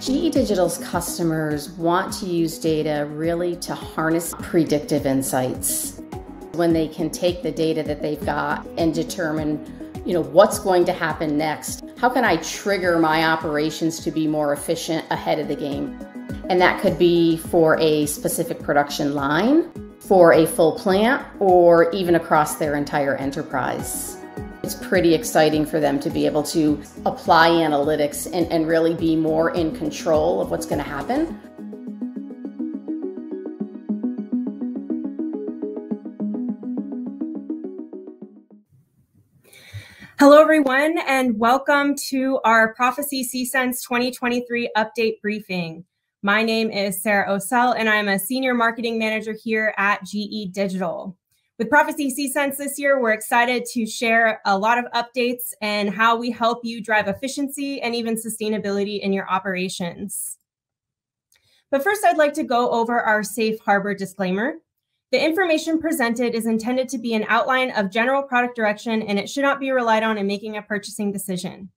GE Digital's customers want to use data really to harness predictive insights. When they can take the data that they've got and determine, you know, what's going to happen next. How can I trigger my operations to be more efficient ahead of the game? And that could be for a specific production line, for a full plant, or even across their entire enterprise. It's pretty exciting for them to be able to apply analytics and, and really be more in control of what's going to happen. Hello, everyone, and welcome to our Proficy CSense 2023 update briefing. My name is Sarah Osell, and I'm a senior marketing manager here at GE Digital. With Proficy CSense this year, we're excited to share a lot of updates and how we help you drive efficiency and even sustainability in your operations. But first, I'd like to go over our safe harbor disclaimer. The information presented is intended to be an outline of general product direction, and it should not be relied on in making a purchasing decision.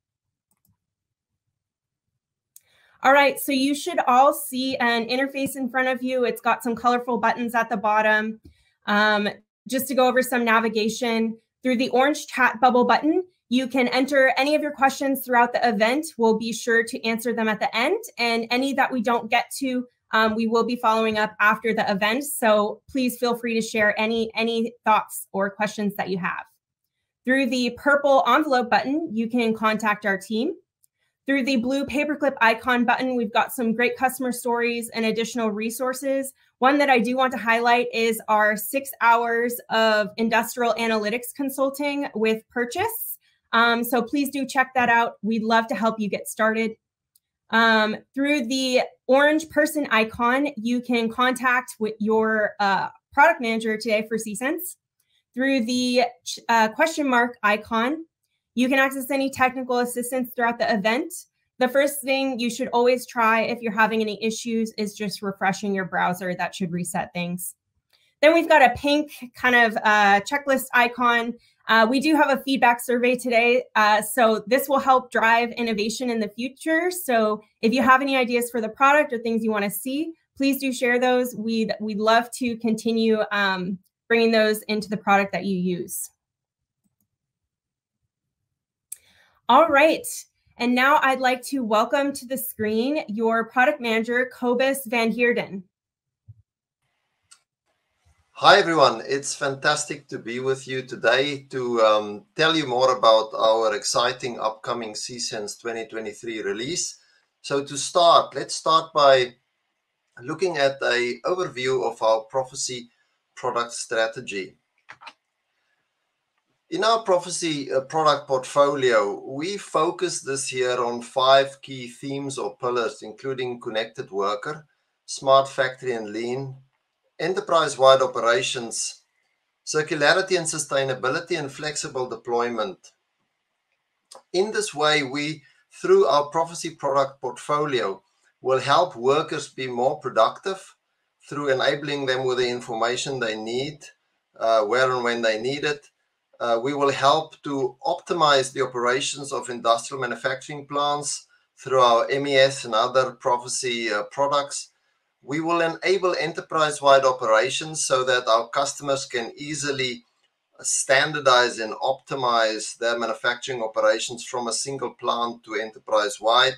All right, so you should all see an interface in front of you. It's got some colorful buttons at the bottom. Um, just to go over some navigation through the orange chat bubble button, you can enter any of your questions throughout the event. We'll be sure to answer them at the end. And any that we don't get to, um, we will be following up after the event. So please feel free to share any, any thoughts or questions that you have. Through the purple envelope button, you can contact our team. Through the blue paperclip icon button, we've got some great customer stories and additional resources. One that I do want to highlight is our six hours of industrial analytics consulting with purchase. Um, so please do check that out. We'd love to help you get started. Um, through the orange person icon, you can contact with your uh, product manager today for CSense. Through the uh, question mark icon, you can access any technical assistance throughout the event. The first thing you should always try if you're having any issues is just refreshing your browser. That should reset things. Then we've got a pink kind of uh, checklist icon. Uh, we do have a feedback survey today. Uh, so this will help drive innovation in the future. So if you have any ideas for the product or things you want to see, please do share those. We'd, we'd love to continue um, bringing those into the product that you use. All right. And now I'd like to welcome to the screen your product manager, Cobus Van Heerden. Hi, everyone. It's fantastic to be with you today to um, tell you more about our exciting upcoming CSense 2023 release. So to start, let's start by looking at a overview of our Proficy product strategy. In our Proficy uh, product portfolio, we focus this year on five key themes or pillars, including connected worker, smart factory and lean, enterprise-wide operations, circularity and sustainability, and flexible deployment. In this way, we, through our Proficy product portfolio, will help workers be more productive through enabling them with the information they need, uh, where and when they need it, we will help to optimize the operations of industrial manufacturing plants through our MES and other Proficy uh, products. We will enable enterprise-wide operations so that our customers can easily standardize and optimize their manufacturing operations from a single plant to enterprise-wide.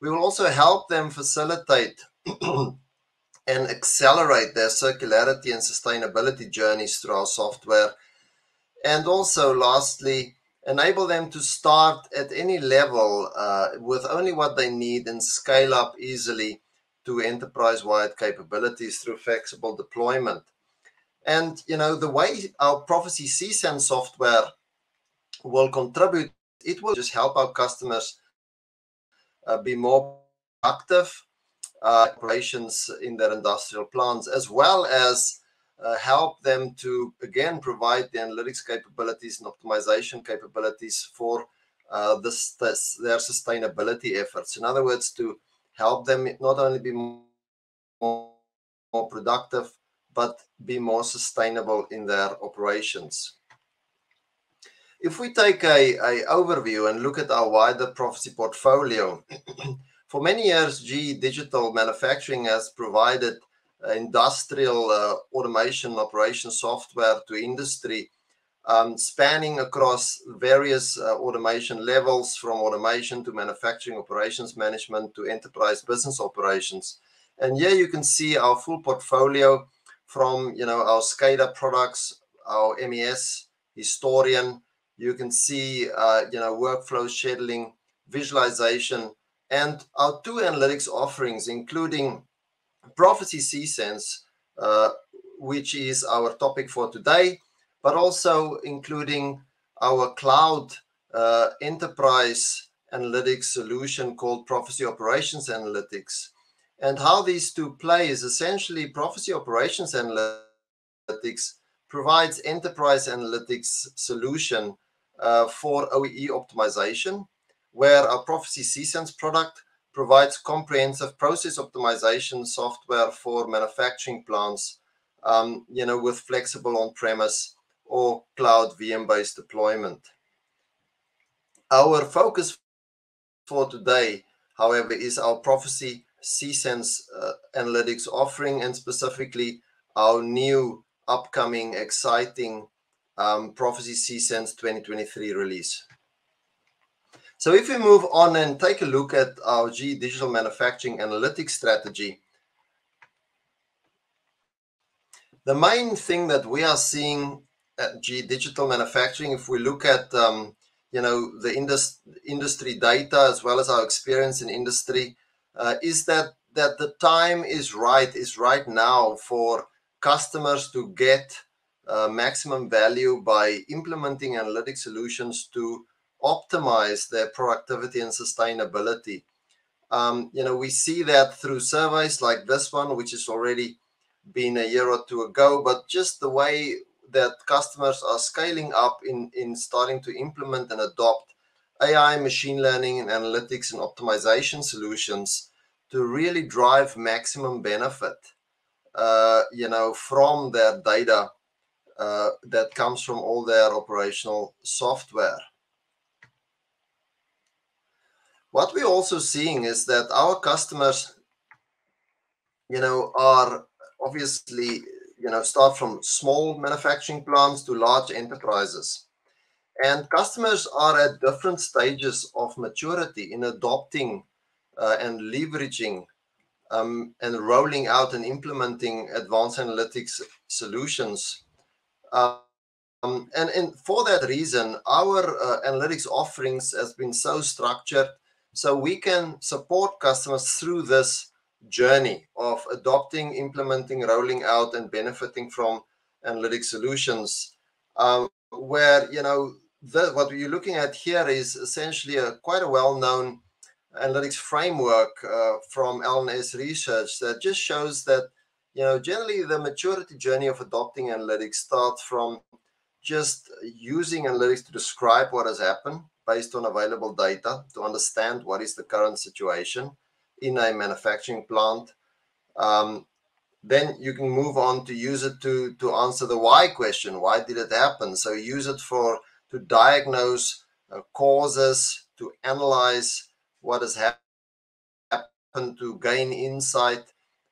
We will also help them facilitate and accelerate their circularity and sustainability journeys through our software and also lastly enable them to start at any level uh, with only what they need and scale up easily to enterprise-wide capabilities through flexible deployment. And you know the way our Proficy CSense software will contribute, it will just help our customers uh, be more productive uh, operations in their industrial plants, as well as uh, help them to again provide the analytics capabilities and optimization capabilities for uh, this, this, their sustainability efforts. In other words, to help them not only be more, more productive, but be more sustainable in their operations. If we take a, a overview and look at our wider Proficy portfolio, For many years, GE Digital Manufacturing has provided industrial uh, automation operation software to industry, um, spanning across various uh, automation levels from automation to manufacturing operations management to enterprise business operations. And here you can see our full portfolio from you know our SCADA products, our MES historian. You can see uh, you know workflow scheduling, visualization, and our two analytics offerings, including Proficy CSense, uh, which is our topic for today, but also including our cloud uh, enterprise analytics solution called Proficy Operations Analytics. And how these two play is essentially Proficy Operations Analytics provides enterprise analytics solution uh, for OEE optimization, where our Proficy CSense product provides comprehensive process optimization software for manufacturing plants, um, you know, with flexible on-premise or cloud VM-based deployment. Our focus for today, however, is our Proficy CSense uh, analytics offering and specifically our new upcoming exciting um, Proficy CSense 2023 release. So if we move on and take a look at our GE Digital Manufacturing Analytics strategy, the main thing that we are seeing at GE Digital Manufacturing, if we look at um, you know the indus- industry data as well as our experience in industry, uh, is that that the time is right is right now for customers to get uh, maximum value by implementing analytic solutions to optimize their productivity and sustainability. Um, you know, we see that through surveys like this one, which has already been a year or two ago, but just the way that customers are scaling up in, in starting to implement and adopt AI, machine learning, and analytics and optimization solutions to really drive maximum benefit, uh, you know, from their data uh, that comes from all their operational software. What we're also seeing is that our customers, you know, are obviously, you know, start from small manufacturing plants to large enterprises. And customers are at different stages of maturity in adopting uh, and leveraging um, and rolling out and implementing advanced analytics solutions. Um, and, and for that reason, our uh, analytics offerings has been so structured so we can support customers through this journey of adopting, implementing, rolling out, and benefiting from analytic solutions. Um, where you know the, what you're looking at here is essentially a quite a well-known analytics framework uh, from LNS research that just shows that you know generally the maturity journey of adopting analytics starts from just using analytics to describe what has happened based on available data to understand what is the current situation in a manufacturing plant. Um, then you can move on to use it to, to answer the why question. Why did it happen? So use it for to diagnose uh, causes, to analyze what has happened, to gain insight.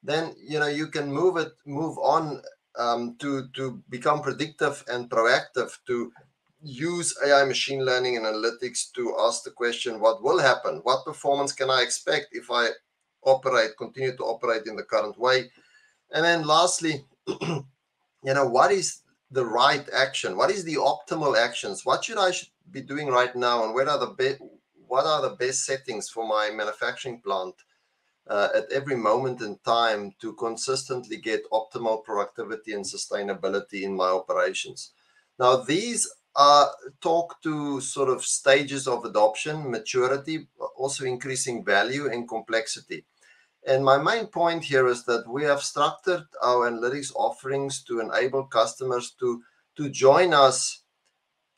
Then you know you can move it, move on um, to to become predictive and proactive to use AI machine learning and analytics to ask the question, what will happen? What performance can I expect if I operate, continue to operate in the current way? And then lastly, you know, what is the right action? What is the optimal actions? What should I be doing right now? And where are the be- what are the best settings for my manufacturing plant uh, at every moment in time to consistently get optimal productivity and sustainability in my operations? Now, these uh, talk to sort of stages of adoption, maturity, also increasing value and complexity. And my main point here is that we have structured our analytics offerings to enable customers to to join us,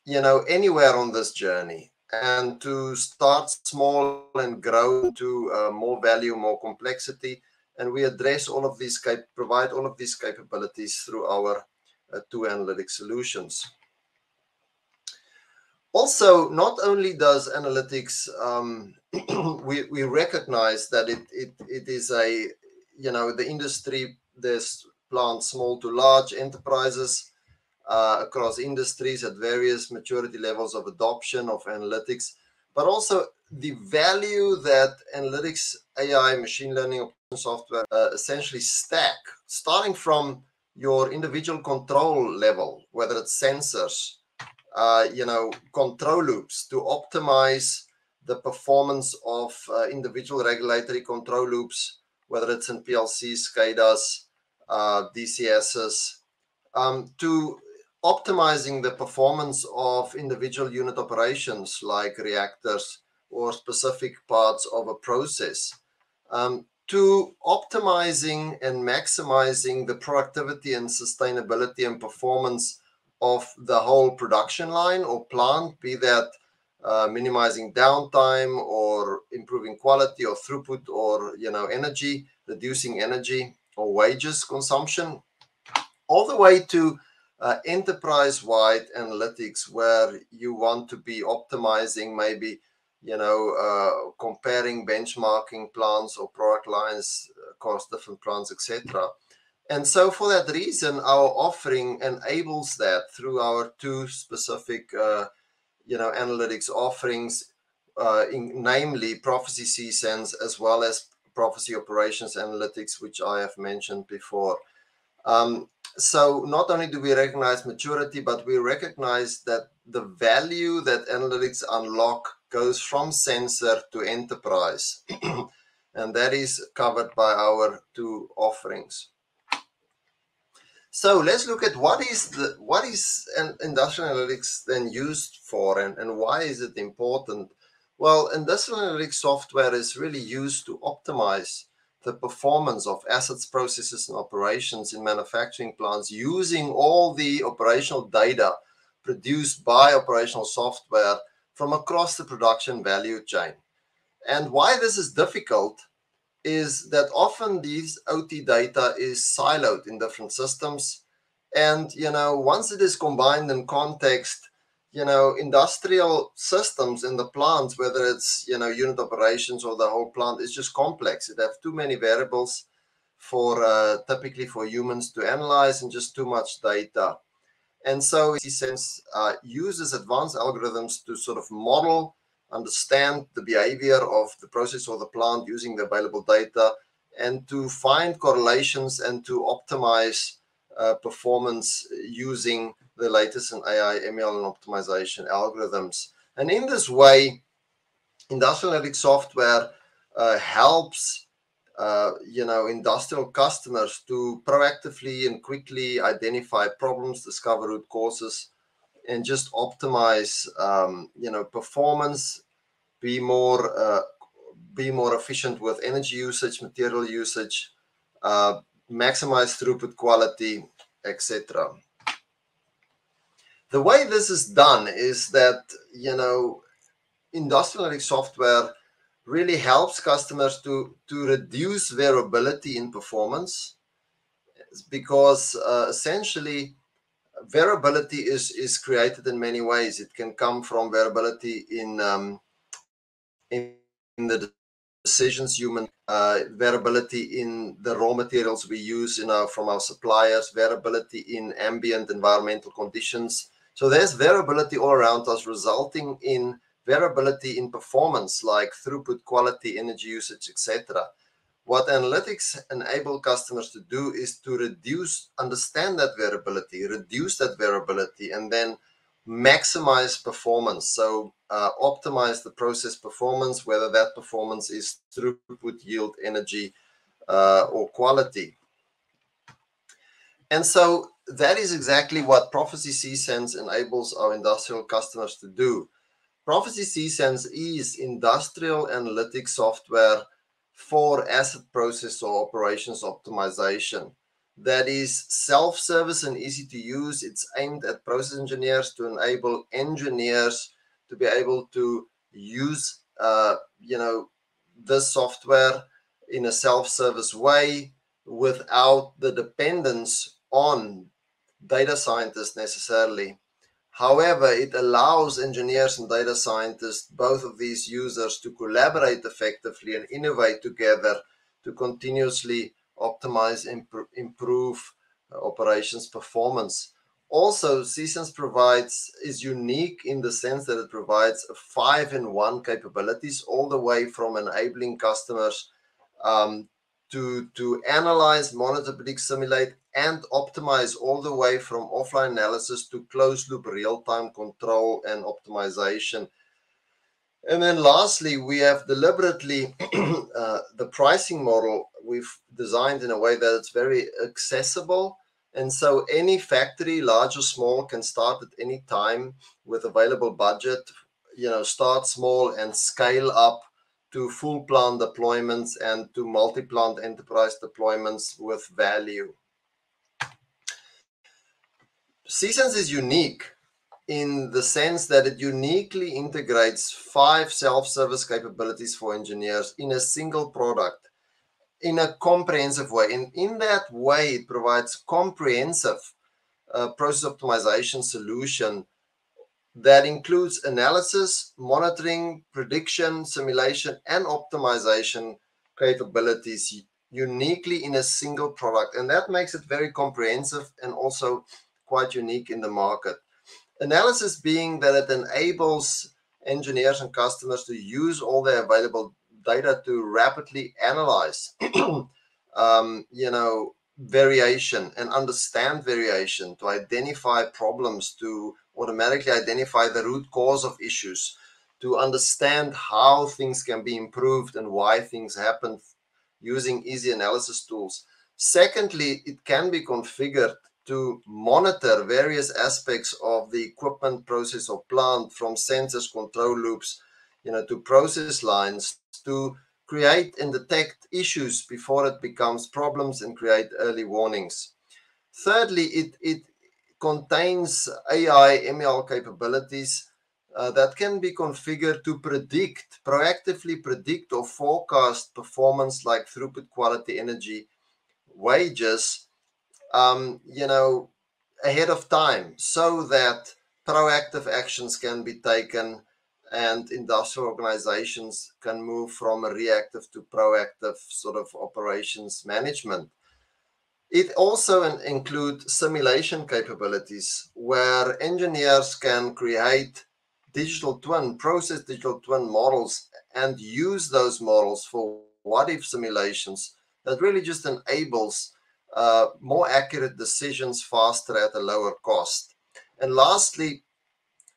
you know, anywhere on this journey and to start small and grow to uh, more value, more complexity. And we address all of these, provide all of these capabilities through our uh, two analytic solutions. Also, not only does analytics, um, we, we recognize that it, it, it is a, you know, the industry, there's plants small to large enterprises uh, across industries at various maturity levels of adoption of analytics, but also the value that analytics, AI, machine learning software uh, essentially stack, starting from your individual control level, whether it's sensors, uh, you know, control loops to optimize the performance of uh, individual regulatory control loops, whether it's in PLCs, SCADAs, uh, DCSs, um, to optimizing the performance of individual unit operations like reactors or specific parts of a process, um, to optimizing and maximizing the productivity and sustainability and performance of the whole production line or plant, be that uh, minimizing downtime or improving quality or throughput or you know energy, reducing energy or wages consumption, all the way to uh, enterprise-wide analytics where you want to be optimizing maybe you know uh, comparing benchmarking plants or product lines across different plants etc and so, for that reason, our offering enables that through our two specific, uh, you know, analytics offerings, uh, in, namely Proficy CSense as well as Proficy Operations Analytics, which I have mentioned before. Um, so, not only do we recognize maturity, but we recognize that the value that analytics unlock goes from sensor to enterprise, and that is covered by our two offerings. So let's look at what is the what is an industrial analytics then used for and, and why is it important? Well, industrial analytics software is really used to optimize the performance of assets, processes, and operations in manufacturing plants using all the operational data produced by operational software from across the production value chain. And why this is difficult is that often these OT data is siloed in different systems. And, you know, once it is combined in context, you know, industrial systems in the plants, whether it's, you know, unit operations or the whole plant, is just complex. It have too many variables for uh, typically for humans to analyze and just too much data. And so in sense uh, uses advanced algorithms to sort of model understand the behavior of the process or the plant using the available data, and to find correlations and to optimize uh, performance using the latest in AI, ML, and optimization algorithms. And in this way, industrial analytics software uh, helps uh, you know industrial customers to proactively and quickly identify problems, discover root causes, and just optimize um, you know performance be more uh, be more efficient with energy usage material usage uh, maximize throughput quality etc the way this is done is that you know industrial software really helps customers to to reduce variability in performance because uh, essentially variability is is created in many ways. It can come from variability in um, in, in the decisions, human uh, variability in the raw materials we use in our from our suppliers, variability in ambient environmental conditions. So there's variability all around us, resulting in variability in performance like throughput, quality, energy usage, etc. What analytics enable customers to do is to reduce, understand that variability, reduce that variability, and then maximize performance. So uh, optimize the process performance, whether that performance is throughput, yield, energy, uh, or quality. And so that is exactly what Proficy CSense enables our industrial customers to do. Proficy CSense is industrial analytics software for asset process or operations optimization that is self-service and easy to use. It's aimed at process engineers to enable engineers to be able to use, uh, you know, this software in a self-service way without the dependence on data scientists necessarily. However, it allows engineers and data scientists, both of these users, to collaborate effectively and innovate together to continuously optimize and improve uh, operations performance. Also, CSense provides is unique in the sense that it provides five-in-one capabilities, all the way from enabling customers um, to to analyze, monitor, predict, simulate, and optimize all the way from offline analysis to closed loop real time control and optimization. And then lastly, we have deliberately uh, the pricing model we've designed in a way that it's very accessible. And so any factory, large or small, can start at any time with available budget, you know, start small and scale up to full plant deployments and to multi plant enterprise deployments with value. CSense is unique in the sense that it uniquely integrates five self-service capabilities for engineers in a single product in a comprehensive way. And in that way, it provides comprehensive uh, process optimization solution that includes analysis, monitoring, prediction, simulation, and optimization capabilities uniquely in a single product. And that makes it very comprehensive and also quite unique in the market. Analysis being that it enables engineers and customers to use all their available data to rapidly analyze, um, you know, variation and understand variation to identify problems, to automatically identify the root cause of issues, to understand how things can be improved and why things happen using easy analysis tools. Secondly, it can be configured to monitor various aspects of the equipment process or plant from sensors, control loops, you know, to process lines to create and detect issues before it becomes problems and create early warnings. Thirdly, it, it contains AI ML capabilities uh, that can be configured to predict, proactively predict or forecast performance like throughput, quality, energy, wages um, you know, ahead of time so that proactive actions can be taken and industrial organizations can move from a reactive to proactive sort of operations management. It also includes simulation capabilities where engineers can create digital twin, process digital twin models and use those models for what if simulations that really just enables uh, more accurate decisions faster at a lower cost. And lastly,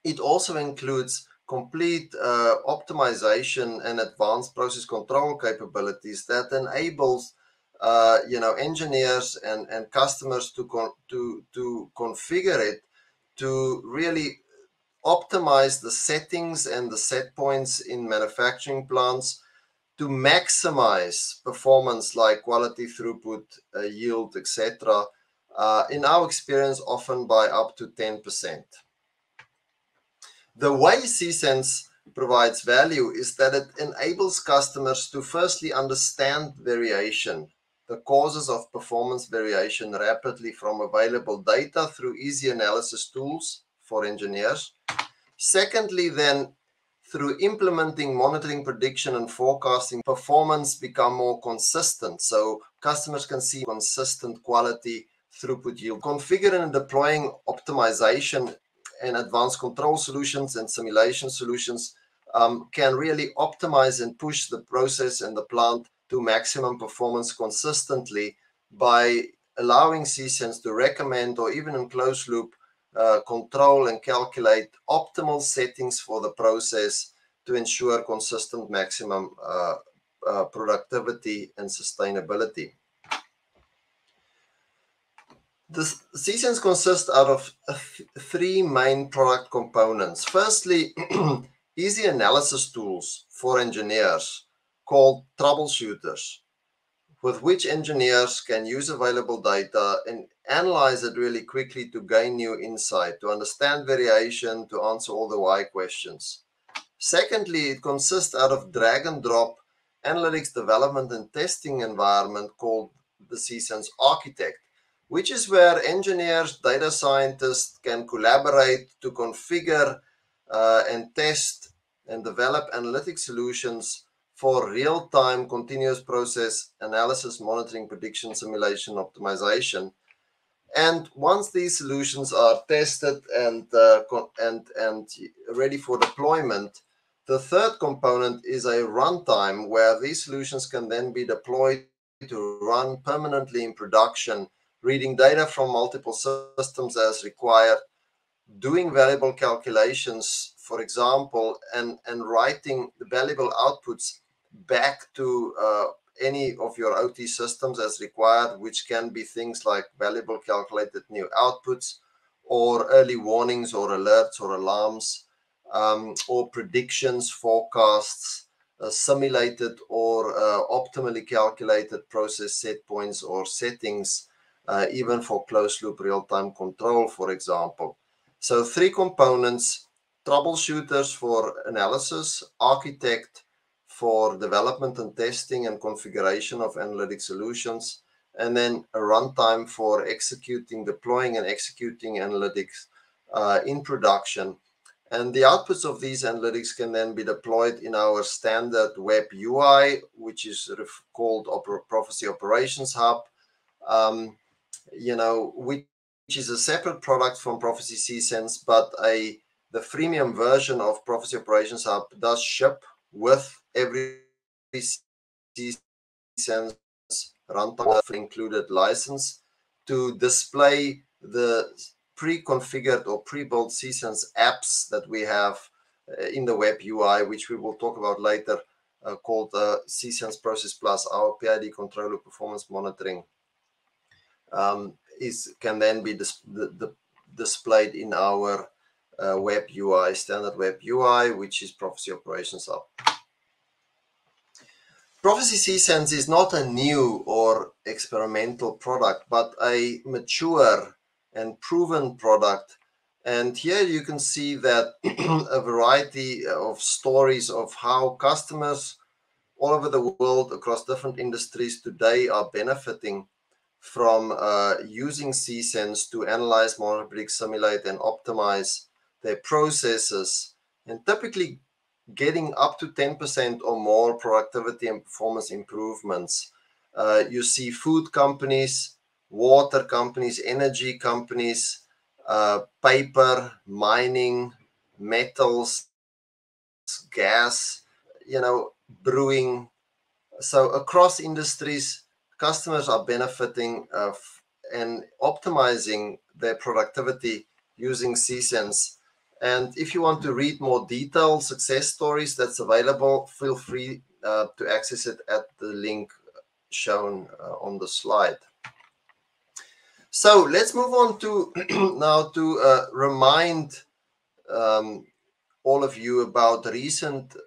it also includes complete uh, optimization and advanced process control capabilities that enables uh, you know engineers and, and customers to con- to to configure it to really optimize the settings and the set points in manufacturing plants to maximize performance like quality, throughput, uh, yield, etc. Uh, in our experience, often by up to 10%. The way CSense provides value is that it enables customers to firstly understand variation, the causes of performance variation rapidly from available data through easy analysis tools for engineers. Secondly, then through implementing monitoring prediction and forecasting performance become more consistent. So customers can see consistent quality throughput yield. Configuring and deploying optimization and advanced control solutions and simulation solutions um, can really optimize and push the process and the plant to maximum performance consistently by allowing CSense to recommend or even in closed loop uh, control and calculate optimal settings for the process to ensure consistent maximum uh, uh, productivity and sustainability. The CSense consist out of th three main product components. Firstly, easy analysis tools for engineers called troubleshooters with which engineers can use available data and analyze it really quickly to gain new insight, to understand variation, to answer all the why questions. Secondly, it consists out of drag and drop analytics development and testing environment called the CSense Architect, which is where engineers, data scientists can collaborate to configure uh, and test and develop analytic solutions for real-time continuous process analysis, monitoring, prediction, simulation, optimization. And once these solutions are tested and uh, and and ready for deployment, the third component is a runtime where these solutions can then be deployed to run permanently in production, reading data from multiple systems as required, doing valuable calculations, for example, and, and writing the valuable outputs back to uh, any of your OT systems as required, which can be things like valuable calculated new outputs or early warnings or alerts or alarms um, or predictions, forecasts, uh, simulated or uh, optimally calculated process set points or settings, uh, even for closed loop real time control, for example. So, three components troubleshooters for analysis, architect for development and testing and configuration of analytic solutions, and then a runtime for executing, deploying, and executing analytics uh, in production. And the outputs of these analytics can then be deployed in our standard web UI, which is called Oper Proficy Operations Hub, um, you know, which is a separate product from Proficy CSense, but a the freemium version of Proficy Operations Hub does ship with every CSense runtime included license to display the pre-configured or pre-built CSense apps that we have uh, in the web UI, which we will talk about later, uh, called uh, Process Plus, our PID controller performance monitoring, um, is can then be dis the, the displayed in our uh, web UI, standard web UI, which is Proficy Operations Hub. Proficy CSense is not a new or experimental product, but a mature and proven product. And here you can see that a variety of stories of how customers all over the world across different industries today are benefiting from uh, using CSense to analyze, monitor, predict, simulate, and optimize their processes, and typically getting up to 10% or more productivity and performance improvements. Uh, you see food companies water companies, energy companies, uh, paper, mining, metals, gas, you know, brewing. So across industries, customers are benefiting uh, and optimizing their productivity using CSense. And if you want to read more detailed success stories that's available, feel free uh, to access it at the link shown uh, on the slide. So let's move on to now to uh, remind um, all of you about recently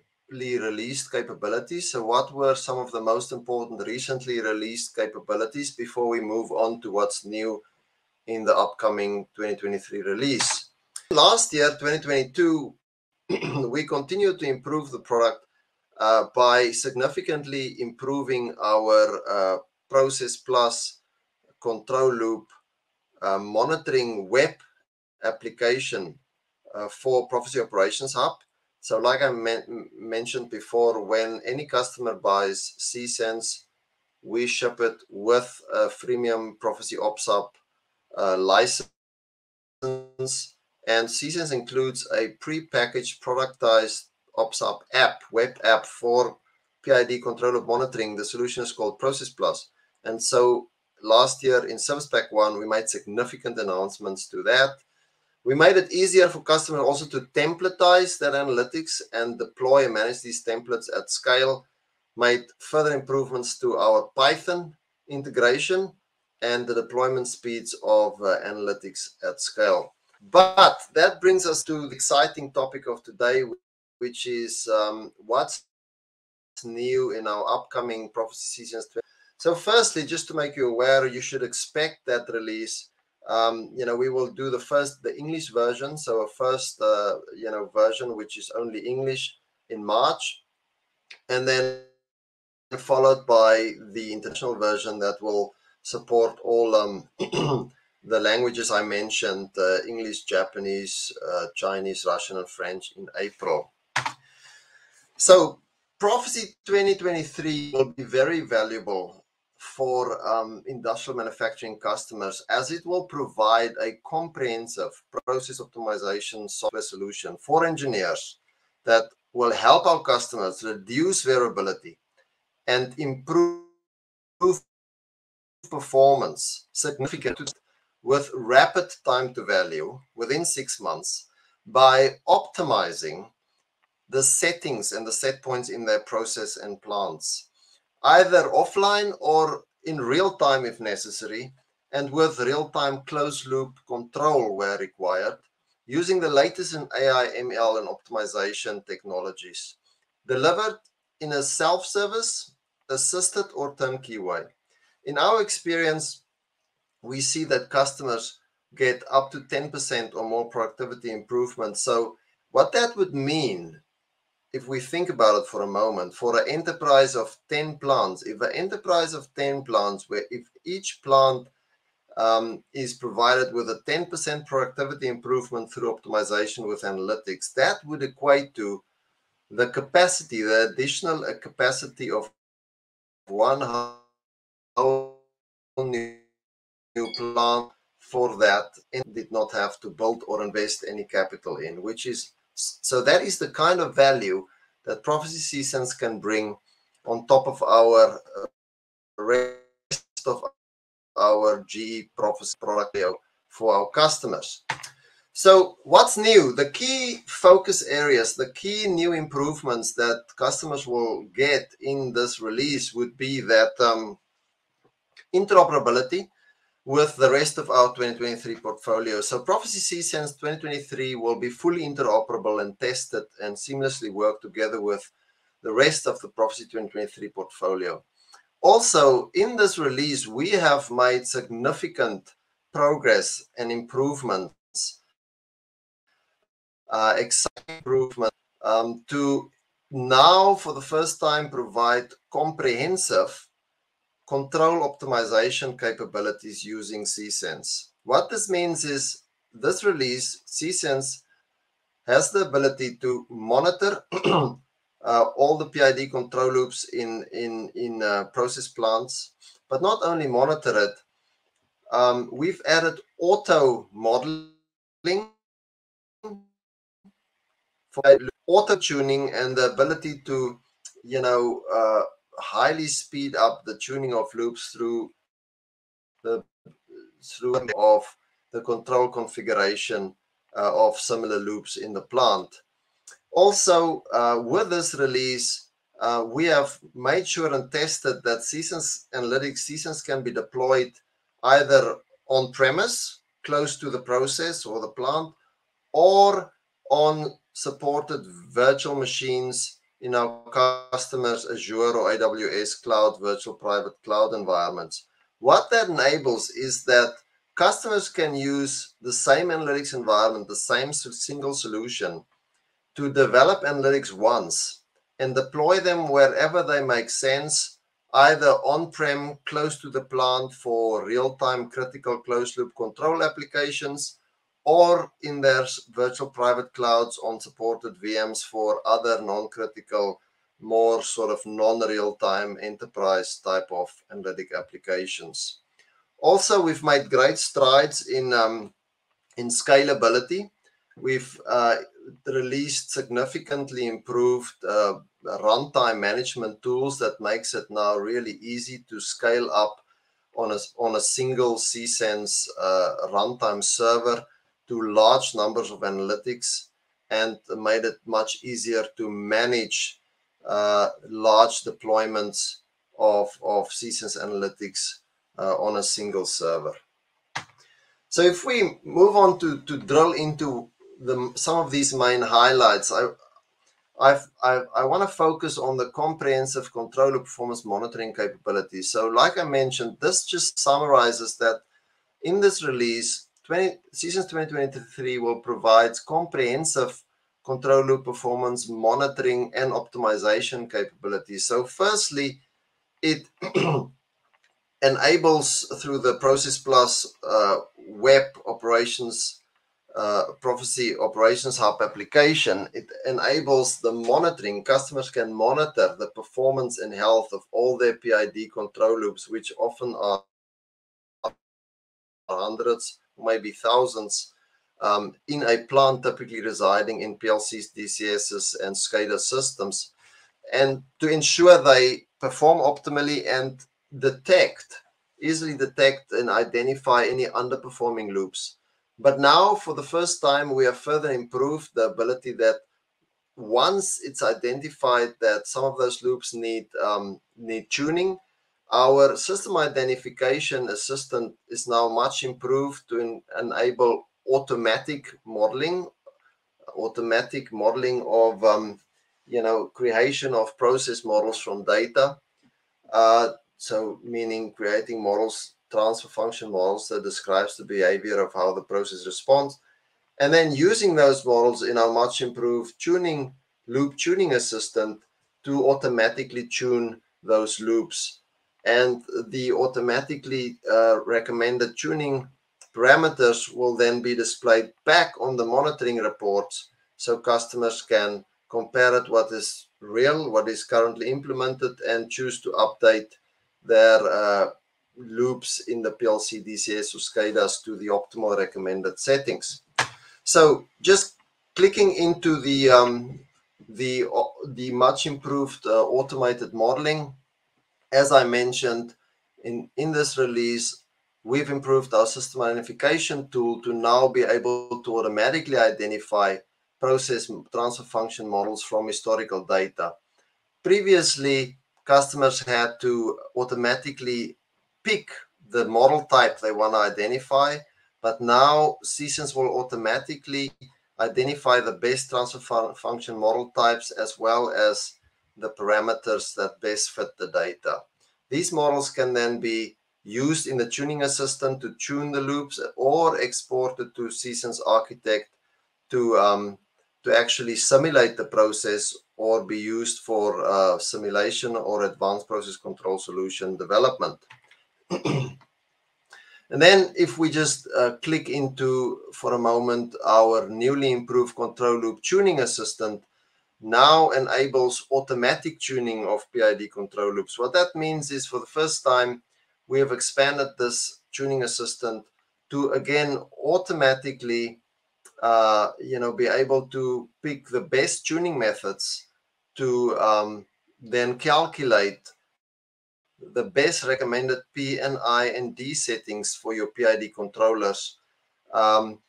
released capabilities. So, what were some of the most important recently released capabilities before we move on to what's new in the upcoming 2023 release? Last year, 2022, we continued to improve the product uh, by significantly improving our uh, Process Plus control loop uh, monitoring web application uh, for Proficy Operations Hub. So, like I men mentioned before, when any customer buys CSense, we ship it with a freemium Proficy Ops Hub uh, license. And CSense includes a pre-packaged productized Ops app, web app for PID controller monitoring. The solution is called Process Plus. And so last year in Service Pack 1, we made significant announcements to that. We made it easier for customers also to templatize their analytics and deploy and manage these templates at scale. Made further improvements to our Python integration and the deployment speeds of uh, analytics at scale. But that brings us to the exciting topic of today, which is um, what's new in our upcoming Proficy CSense so, firstly, just to make you aware, you should expect that release. Um, you know, we will do the first, the English version, so a first, uh, you know, version which is only English in March, and then followed by the international version that will support all um, the languages I mentioned uh, English, Japanese, uh, Chinese, Russian, and French in April. So, Proficy 2023 will be very valuable for um, industrial manufacturing customers as it will provide a comprehensive process optimization software solution for engineers that will help our customers reduce variability and improve performance significantly with rapid time to value within six months by optimizing the settings and the set points in their process and plants, either offline or in real time if necessary, and with real time closed loop control where required, using the latest in AI, ML, and optimization technologies, delivered in a self service, assisted, or turnkey way. In our experience, we see that customers get up to 10% or more productivity improvement. So, what that would mean, if we think about it for a moment, for an enterprise of 10 plants, if an enterprise of 10 plants, where if each plant um, is provided with a 10% productivity improvement through optimization with analytics, that would equate to the capacity, the additional capacity of one whole new new plant for that and did not have to build or invest any capital in, which is so that is the kind of value that Proficy C-Sense can bring on top of our uh, rest of our GE Proficy product for our customers. So what's new? The key focus areas, the key new improvements that customers will get in this release would be that um, interoperability with the rest of our 2023 portfolio. So Proficy C-Sense 2023 will be fully interoperable and tested and seamlessly work together with the rest of the Proficy 2023 portfolio. Also, in this release, we have made significant progress and improvements, uh, exciting improvement um, to now, for the first time, provide comprehensive control optimization capabilities using C-Sense. What this means is this release, C-Sense has the ability to monitor uh, all the PID control loops in, in, in uh, process plants, but not only monitor it, um, we've added auto modeling for auto tuning and the ability to, you know, uh, highly speed up the tuning of loops through the through of the control configuration uh, of similar loops in the plant. Also, uh, with this release, uh, we have made sure and tested that C-Sense Analytics C-Sense can be deployed either on premise, close to the process or the plant, or on supported virtual machines in our customers' Azure or AWS cloud virtual private cloud environments. What that enables is that customers can use the same analytics environment, the same single solution to develop analytics once and deploy them wherever they make sense, either on-prem close to the plant for real-time critical closed loop control applications, or in their virtual private clouds on supported VMs for other non-critical, more sort of non-real-time enterprise type of analytic applications. Also, we've made great strides in um, in scalability. We've uh, released significantly improved uh, runtime management tools that makes it now really easy to scale up on a on a single C-Sense uh, runtime server to large numbers of analytics and made it much easier to manage uh, large deployments of, of C-Sense analytics uh, on a single server. So if we move on to, to drill into the, some of these main highlights, I, I've, I've, i want to focus on the comprehensive controller performance monitoring capabilities. So like I mentioned, this just summarizes that in this release, 20, C-Sense 2023 will provide comprehensive control loop performance monitoring and optimization capabilities. So firstly, it enables through the Process Plus uh, web operations uh, Proficy Operations Hub application, it enables the monitoring. Customers can monitor the performance and health of all their PID control loops, which often are hundreds, maybe thousands, um, in a plant typically residing in PLCs, DCSs, and SCADA systems, and to ensure they perform optimally and detect, easily detect and identify any underperforming loops. But now, for the first time, we have further improved the ability that once it's identified that some of those loops need um, need tuning, our system identification assistant is now much improved to en enable automatic modeling, automatic modeling of um, you know creation of process models from data. Uh, so meaning creating models transfer function models that describes the behavior of how the process responds. And then using those models in our much improved tuning loop tuning assistant to automatically tune those loops. And the automatically uh, recommended tuning parameters will then be displayed back on the monitoring reports so customers can compare it what is real, what is currently implemented, and choose to update their uh, loops in the PLC DCS or SCADAs to the optimal recommended settings. So just clicking into the um, the uh, the much improved uh, automated modeling, as I mentioned in in this release, we've improved our system identification tool to now be able to automatically identify process transfer function models from historical data. Previously, customers had to automatically pick the model type they want to identify, but now CSense will automatically identify the best transfer fun function model types as well as the parameters that best fit the data. These models can then be used in the tuning assistant to tune the loops or exported to CSense Architect to um, to actually simulate the process or be used for uh, simulation or advanced process control solution development. and then if we just uh, click into, for a moment, our newly improved control loop tuning assistant now enables automatic tuning of PID control loops. What that means is for the first time, we have expanded this tuning assistant to, again, automatically uh, you know, be able to pick the best tuning methods to um, then calculate the best recommended P and I and D settings for your PID controllers. Um,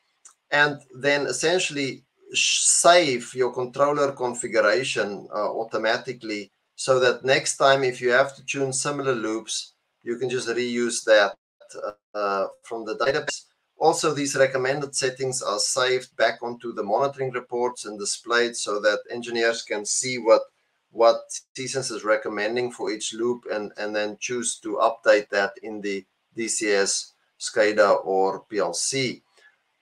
and then essentially save your controller configuration uh, automatically so that next time if you have to tune similar loops, you can just reuse that uh, from the database. Also, these recommended settings are saved back onto the monitoring reports and displayed so that engineers can see what what CSense is recommending for each loop and, and then choose to update that in the DCS, SCADA, or PLC.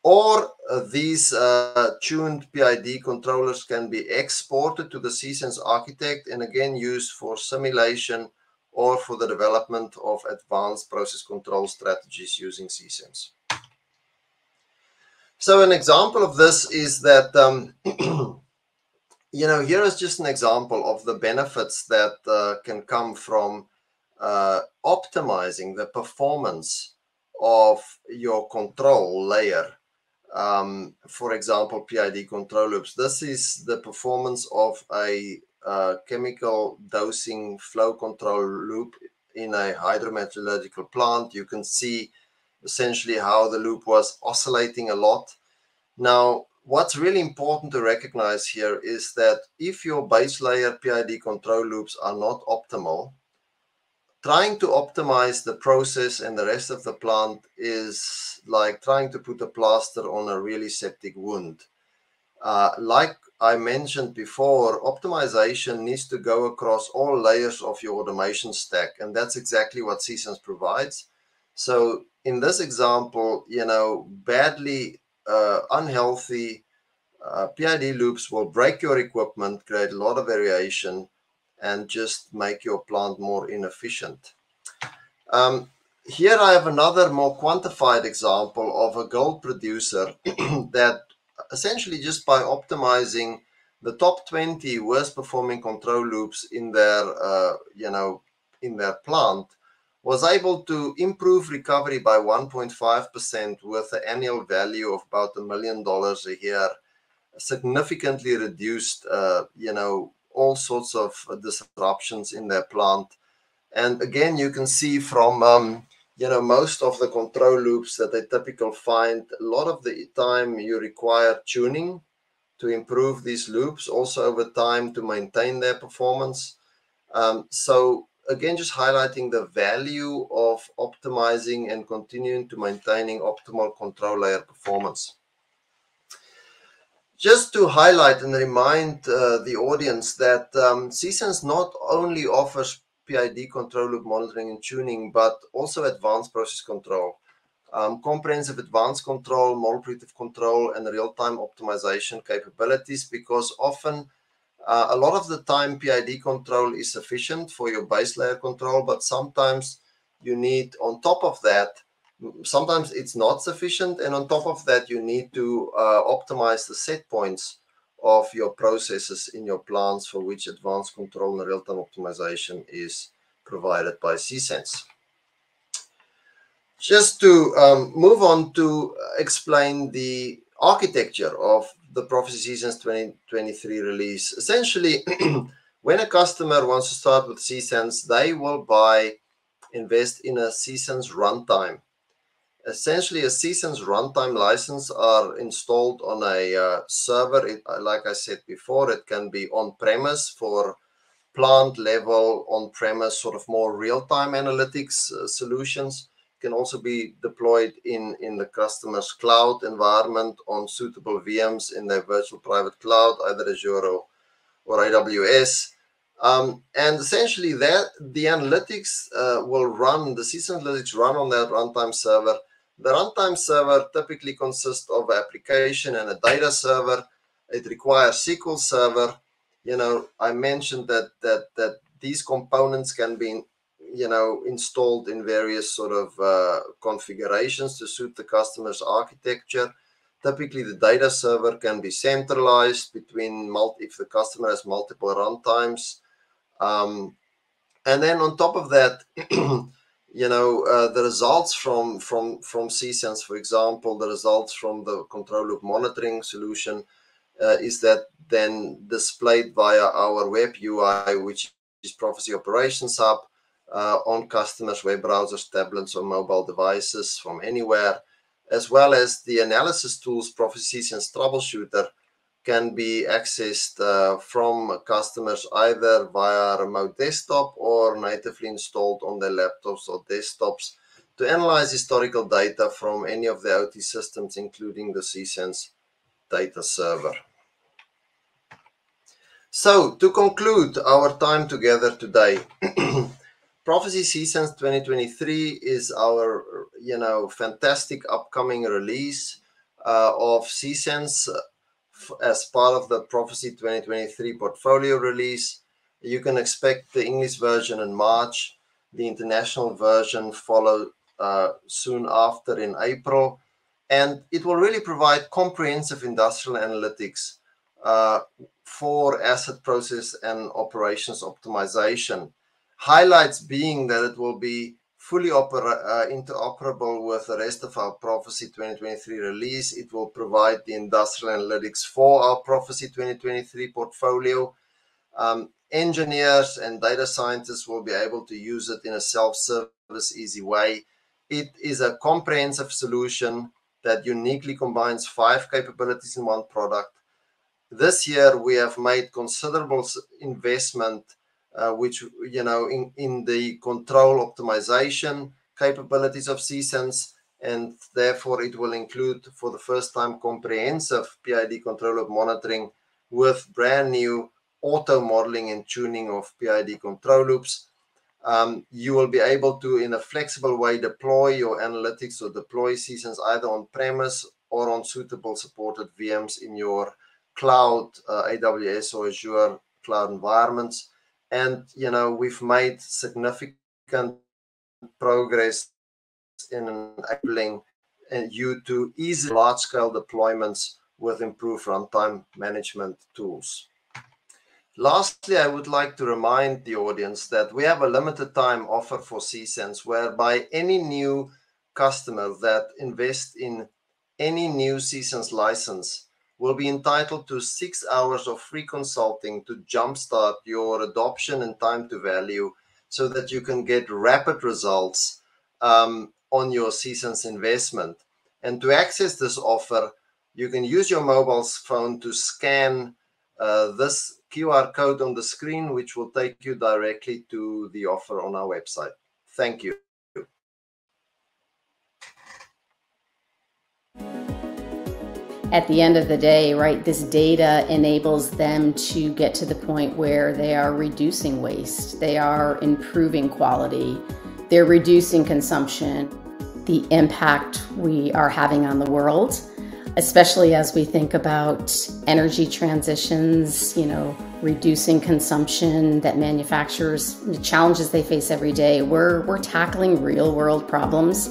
Or uh, these uh, tuned PID controllers can be exported to the CSense architect and again used for simulation or for the development of advanced process control strategies using CSense. So an example of this is that um, you know, here is just an example of the benefits that uh, can come from uh, optimizing the performance of your control layer. Um, for example, PID control loops. This is the performance of a uh, chemical dosing flow control loop in a hydrometallurgical plant. You can see essentially how the loop was oscillating a lot. Now, what's really important to recognize here is that if your base layer PID control loops are not optimal, trying to optimize the process and the rest of the plant is like trying to put a plaster on a really septic wound. Uh, like I mentioned before, optimization needs to go across all layers of your automation stack, and that's exactly what CSense provides. So in this example, you know, badly uh, unhealthy uh, PID loops will break your equipment, create a lot of variation, and just make your plant more inefficient. Um, here I have another more quantified example of a gold producer that essentially just by optimizing the top 20 worst performing control loops in their uh, you know in their plant was able to improve recovery by 1.5% with an annual value of about a million dollars a year significantly reduced uh, you know all sorts of disruptions in their plant and again you can see from um, you know most of the control loops that they typically find a lot of the time you require tuning to improve these loops also over time to maintain their performance. Um, so again, just highlighting the value of optimizing and continuing to maintaining optimal control layer performance. Just to highlight and remind uh, the audience that um, CSense not only offers PID control loop monitoring and tuning, but also advanced process control. Um, comprehensive advanced control, model predictive control, and real-time optimization capabilities because often uh, a lot of the time PID control is sufficient for your base layer control, but sometimes you need on top of that, sometimes it's not sufficient. And on top of that, you need to uh, optimize the set points of your processes in your plants for which advanced control and real-time optimization is provided by CSense. Just to um, move on to explain the architecture of the Proficy CSense 2023 release. Essentially, when a customer wants to start with CSense, they will buy, invest in a CSense runtime. Essentially, a CSense runtime license are installed on a uh, server. It, uh, like I said before, it can be on-premise for plant level, on-premise, sort of more real-time analytics uh, solutions can also be deployed in, in the customer's cloud environment on suitable VMs in their virtual private cloud, either Azure or, or AWS. Um, and essentially that the analytics uh, will run, the CSense analytics run on that runtime server. The runtime server typically consists of an application and a data server. It requires SQL server. You know, I mentioned that that that these components can be you know installed in various sort of uh, configurations to suit the customer's architecture typically the data server can be centralized between multi if the customer has multiple runtimes um, and then on top of that you know uh, the results from from from csense for example the results from the control loop monitoring solution uh, is that then displayed via our web ui which is Proficy operations hub uh, on customers' web browsers, tablets, or mobile devices from anywhere, as well as the analysis tools Proficy CSense Troubleshooter can be accessed uh, from customers either via remote desktop or natively installed on their laptops or desktops to analyze historical data from any of the OT systems, including the CSense data server. So, to conclude our time together today, Proficy CSense 2023 is our, you know, fantastic upcoming release uh, of CSense as part of the Proficy 2023 portfolio release. You can expect the English version in March, the international version follow uh, soon after in April, and it will really provide comprehensive industrial analytics uh, for asset process and operations optimization. Highlights being that it will be fully uh, interoperable with the rest of our Proficy 2023 release. It will provide the industrial analytics for our Proficy 2023 portfolio. Um, engineers and data scientists will be able to use it in a self-service, easy way. It is a comprehensive solution that uniquely combines five capabilities in one product. This year, we have made considerable investment which you know in in the control optimization capabilities of CSense, and therefore it will include for the first time comprehensive PID control of monitoring with brand new auto modeling and tuning of PID control loops. Um, you will be able to, in a flexible way, deploy your analytics or deploy CSense either on premise or on suitable supported VMs in your cloud, uh, AWS or Azure cloud environments and you know we've made significant progress in enabling uh, you to ease large scale deployments with improved runtime management tools. Lastly, I would like to remind the audience that we have a limited time offer for CSense whereby any new customer that invests in any new CSense license will be entitled to six hours of free consulting to jumpstart your adoption and time to value so that you can get rapid results um, on your CSense investment. And to access this offer, you can use your mobile phone to scan uh, this QR code on the screen, which will take you directly to the offer on our website. Thank you. At the end of the day, right, this data enables them to get to the point where they are reducing waste, they are improving quality, they're reducing consumption, the impact we are having on the world, especially as we think about energy transitions, you know, reducing consumption that manufacturers, the challenges they face every day. We're, we're tackling real world problems